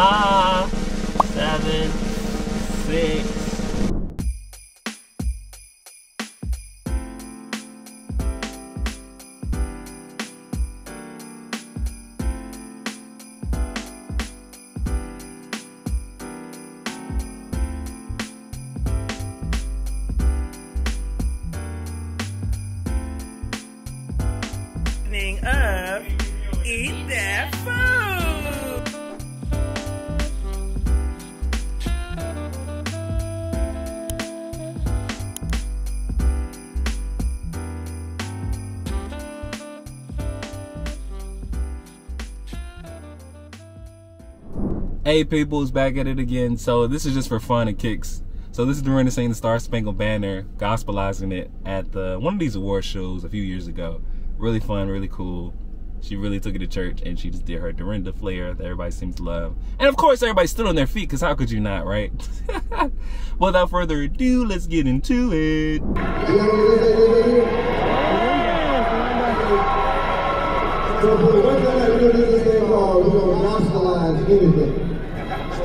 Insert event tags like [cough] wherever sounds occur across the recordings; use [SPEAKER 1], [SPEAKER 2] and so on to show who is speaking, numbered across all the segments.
[SPEAKER 1] Ah, seven, six.
[SPEAKER 2] Of Eat That Food.
[SPEAKER 1] Hey people, it's back at it again. So this is just for fun and kicks. So this is Dorinda singing the Star Spangled Banner, gospelizing it at the one of these award shows a few years ago. Really fun, really cool. She really took it to church and she just did her Dorinda flair that everybody seems to love. And of course everybody stood on their feet, because how could you not, right? [laughs] Without further ado, let's get into it.
[SPEAKER 3] So for the rest of the night, we're we're gonna gospelize anything.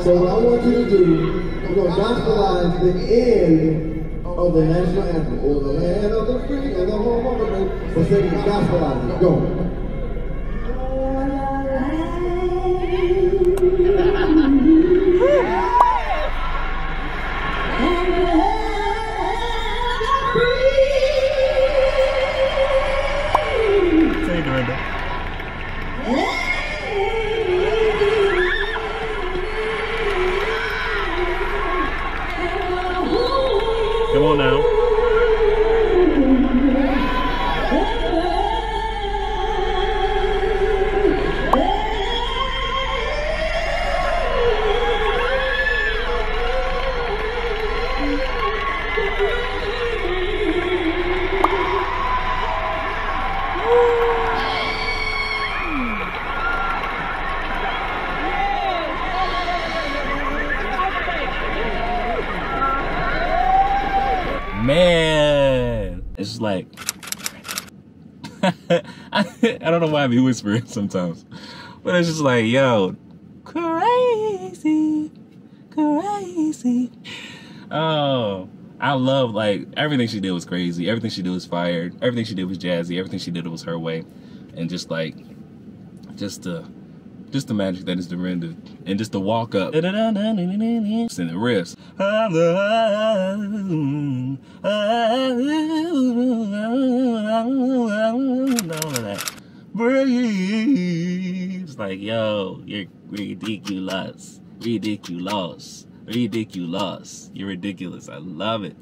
[SPEAKER 3] So what I want you to do, we're gonna gospelize the end of the national anthem. Oh, the land of the free and the home of the brave. We're singing gospelize it. Go.
[SPEAKER 1] On now. Just like [laughs] I, don't know why I be whispering sometimes, but it's just like, yo, crazy, crazy. Oh, I love like everything she did was crazy. Everything she did was fired. Everything she did was jazzy. Everything she did was her way, and just like, just the, just the magic that is Dorinda, and just the walk up, and the riffs. All of that. Breathe. Like, yo, you're ridiculous. Ridiculous. Ridiculous. You're ridiculous. I love it.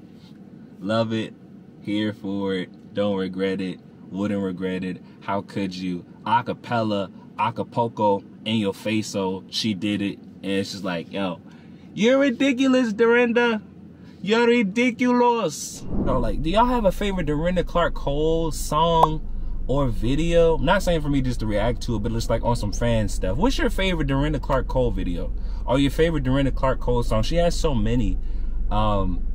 [SPEAKER 1] Love it. Here for it. Don't regret it. Wouldn't regret it. How could you? Acapella, Acapulco, in your face, so she did it. And it's just like, yo, you're ridiculous, Dorinda. You're ridiculous. Oh, like, do y'all have a favorite Dorinda Clark Cole song or video? I'm not saying for me just to react to it, but just like on some fan stuff. What's your favorite Dorinda Clark Cole video? Or your favorite Dorinda Clark Cole song? She has so many. Um,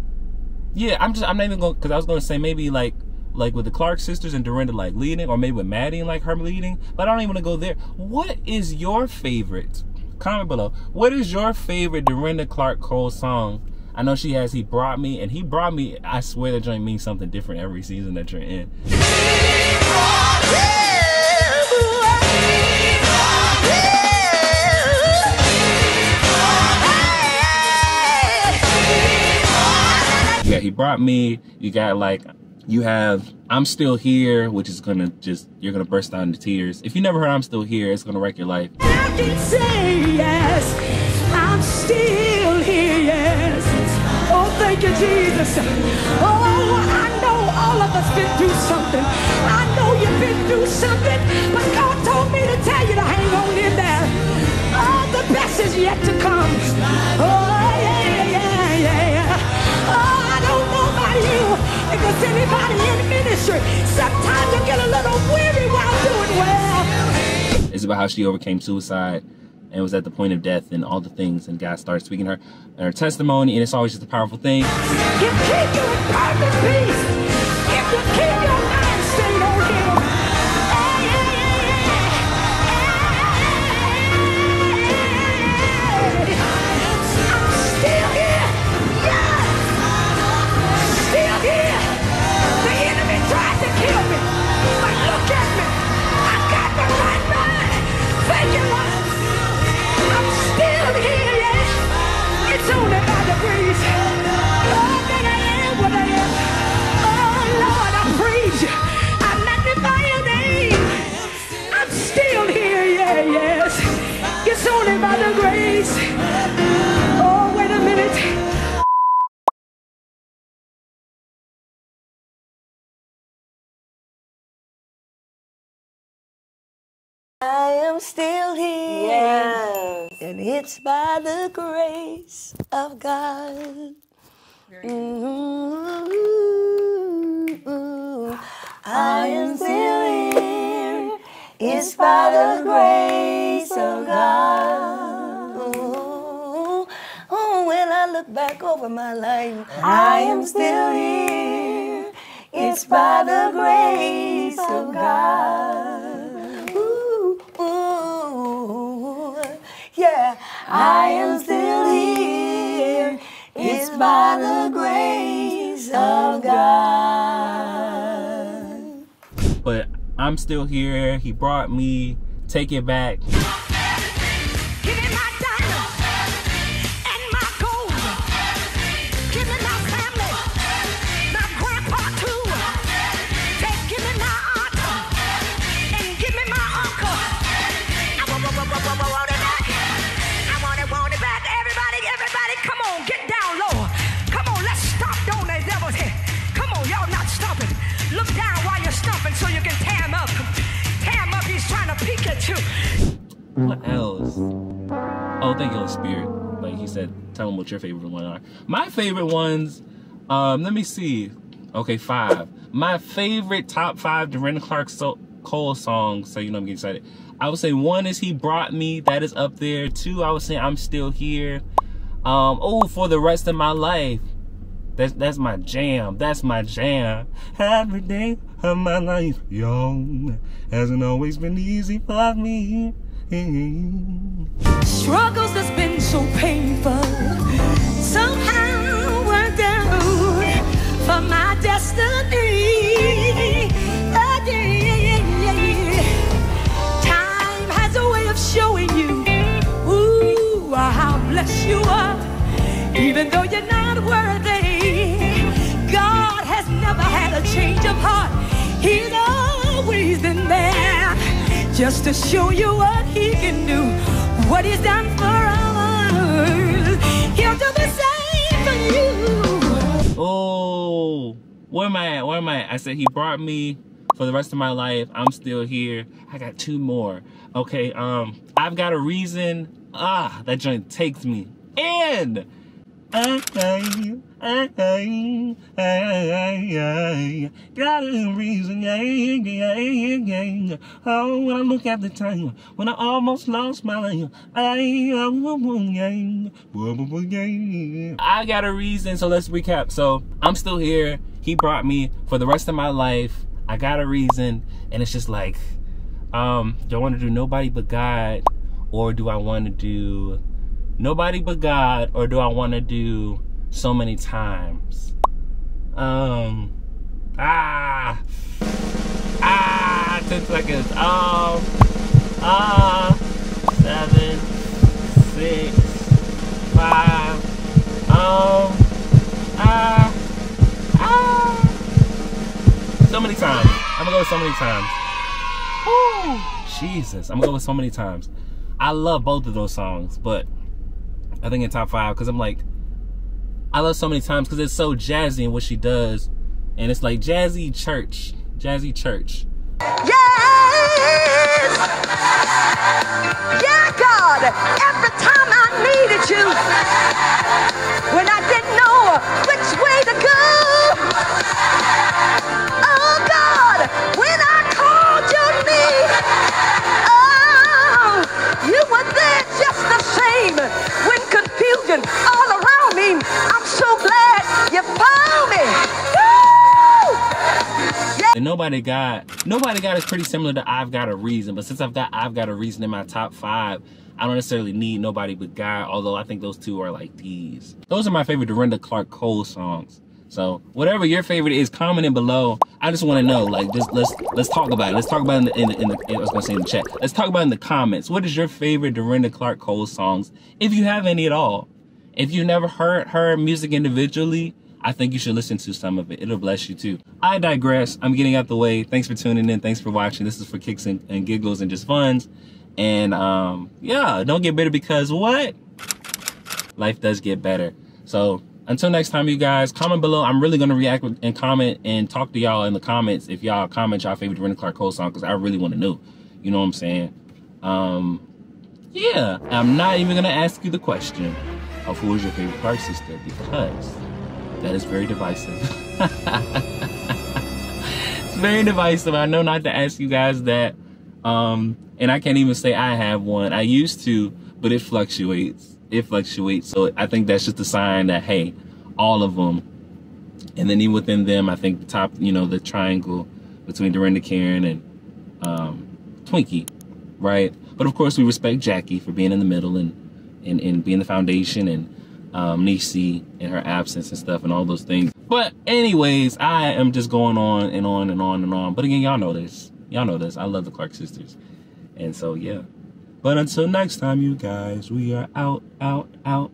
[SPEAKER 1] yeah, I'm just I'm not even going because I was going to say maybe like like with the Clark sisters and Dorinda like leading, or maybe with Mattie and like her leading. But I don't even want to go there. What is your favorite? Comment below. What is your favorite Dorinda Clark Cole song? I know she has He Brought Me, and He Brought Me, I swear that joint means something different every season that you're in. Yeah, He Brought Me. You got like, you have I'm Still Here, which is gonna just, you're gonna burst out into tears. If you never heard I'm Still Here, it's gonna wreck your life.
[SPEAKER 4] I can say yes, I'm still here, yes. Oh, thank you, Jesus. Oh, I know all of us been through something. I know you've been through something, but Anybody in ministry, sometimes you get a little weary while doing well.
[SPEAKER 1] It's about how she overcame suicide and was at the point of death and all the things. And God started speaking her and her testimony, and it's always just a powerful thing.
[SPEAKER 4] Keep you in perfect peace, grace. Oh, wait a minute.
[SPEAKER 5] I am still here.
[SPEAKER 6] Yes.
[SPEAKER 5] And it's by the grace of God. Mhm. I am still here. It's by the grace of God. I look back over my life, I am still here. It's by the grace of God. Ooh, ooh, yeah, I am still here. It's by the grace of God.
[SPEAKER 1] But I'm still here. He brought me. Take it back. [laughs] What else? Oh, thank you, Holy Spirit. Like he said, tell them what your favorite ones are. My favorite ones, um, let me see. Okay, five. My favorite top five Dorinda Clark so- Cole songs. So you know I'm getting excited. I would say one is He Brought Me. That is up there. Two, I would say I'm Still Here. Um, oh, for the rest of my life. That's that's my jam. That's my jam. Every day of my life, young, hasn't always been easy for me.
[SPEAKER 4] Struggles that's been so painful somehow just to show you what he can do, what he's done for others. He'll do the same for you.
[SPEAKER 1] Oh, where am I at? Where am I at? I said he brought me for the rest of my life. I'm still here. I got two more. Okay, um, I've got a reason. Ah, that joint takes me. And got a reason. Oh, when I look at the time when I almost lost my life. I got a reason. So let's recap. So I'm still here. He brought me for the rest of my life. I got a reason, and it's just like, um, do I want to do nobody but God, or do I want to do nobody but God, or do I want to do so many times? Um, ah, ah, 10 seconds. Um, ah, seven, six, five, um, ah, ah. So many times. I'm gonna go with so many times. Woo, Jesus, I'm gonna go with so many times. I love both of those songs, but I think in top five because I'm like, I love so many times because it's so jazzy in what she does, and it's like jazzy church, jazzy church.
[SPEAKER 4] Yes! Yeah, God, every time I needed you, when I didn't know which way to go. Oh, God, when I called your name, oh, you were there just the same.
[SPEAKER 1] Nobody got nobody got is pretty similar to I've got a reason, but since I've got I've got a reason in my top five, I don't necessarily need nobody but God. Although I think those two are like these. Those are my favorite Dorinda Clark Cole songs. So whatever your favorite is, comment in below. I just want to know, like, just let's let's talk about it. Let's talk about it in the, in, the, in the I was gonna say in the chat. Let's talk about in the comments. What is your favorite Dorinda Clark Cole songs, if you have any at all? If you never heard her music individually, I think you should listen to some of it. It'll bless you too. I digress. I'm getting out the way. Thanks for tuning in. Thanks for watching. This is for kicks and, and giggles and just funs. And um, yeah, don't get bitter because what? Life does get better. So until next time, you guys, comment below. I'm really gonna react and comment and talk to y'all in the comments if y'all comment y'all favorite Dorinda Clark Cole song because I really want to know. You know what I'm saying? Um, yeah, I'm not even gonna ask you the question of who is your favorite Clark sister because that is very divisive. [laughs] it's very divisive. I know not to ask you guys that. Um, and I can't even say I have one. I used to, but it fluctuates. It fluctuates. So I think that's just a sign that, hey, all of them. And then even within them, I think the top, you know, the triangle between Dorinda Karen and um, Twinkie, right? But of course, we respect Jackie for being in the middle and, and, and being the foundation and um, Niecy in her absence and stuff and all those things. But anyways, I am just going on and on and on and on. But again, y'all know this. Y'all know this. I love the Clark sisters. And so, yeah. But until next time, you guys, we are out, out, out.